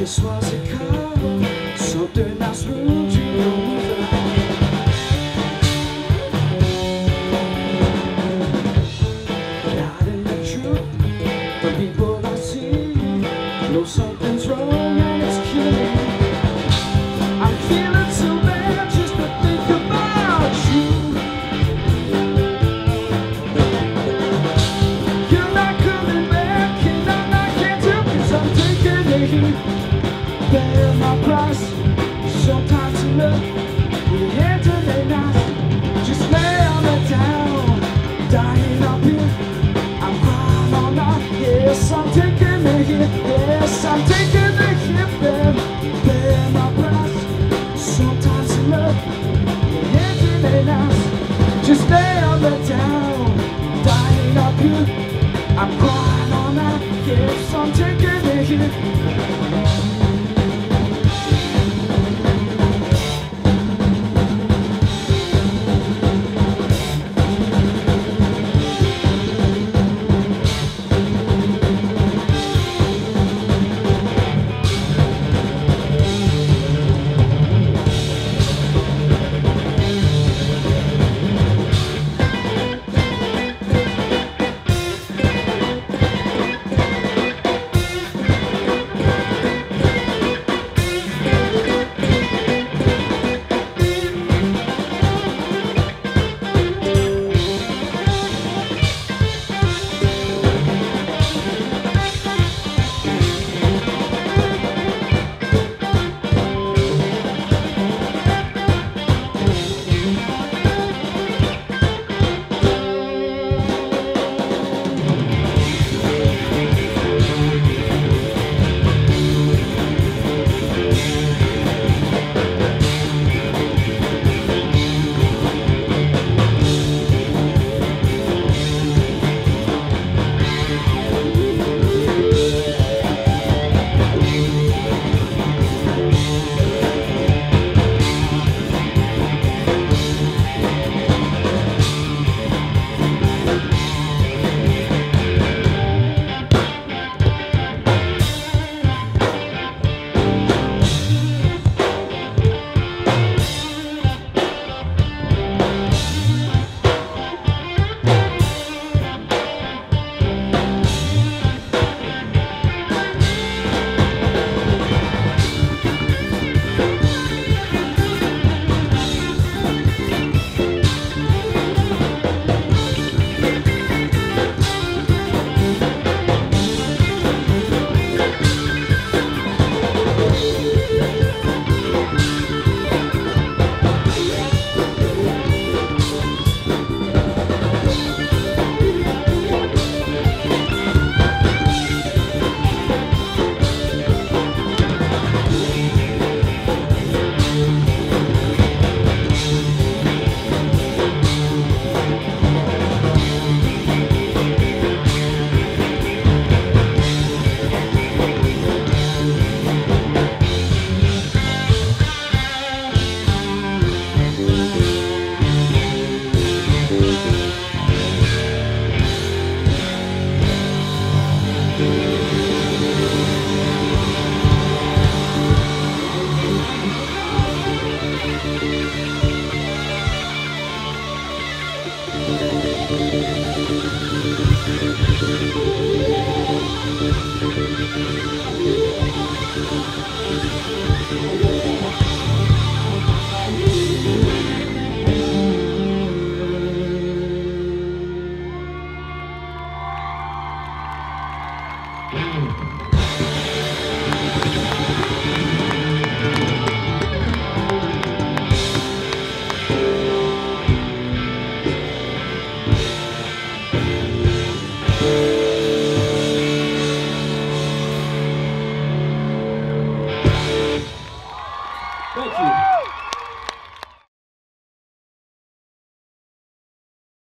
just was a